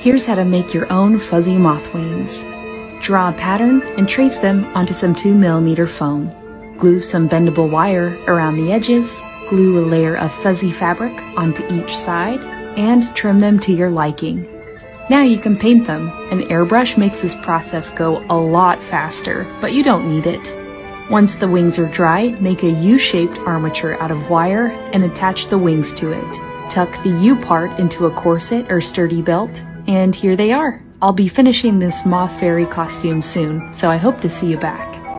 Here's how to make your own fuzzy moth wings. Draw a pattern and trace them onto some 2mm foam. Glue some bendable wire around the edges, glue a layer of fuzzy fabric onto each side, and trim them to your liking. Now you can paint them. An airbrush makes this process go a lot faster, but you don't need it. Once the wings are dry, make a U-shaped armature out of wire and attach the wings to it. Tuck the U part into a corset or sturdy belt and here they are. I'll be finishing this Moth Fairy costume soon, so I hope to see you back.